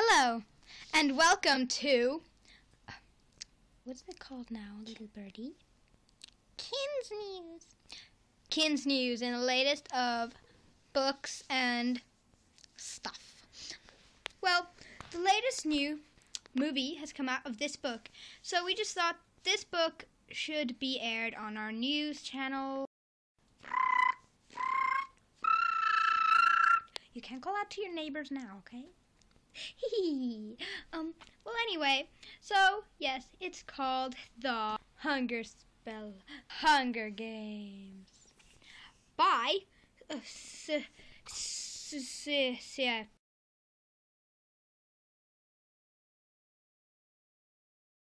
Hello, and welcome to. What's it called now, little birdie? Kinz Newz. Kinz Newz, and the latest of books and stuff. Well, the latest new movie has come out of this book, so we just thought this book should be aired on our news channel. You can't call out to your neighbors now, okay? Um, well, anyway, so, yes, it's called The Hunger Spell Hunger Games by uh, S-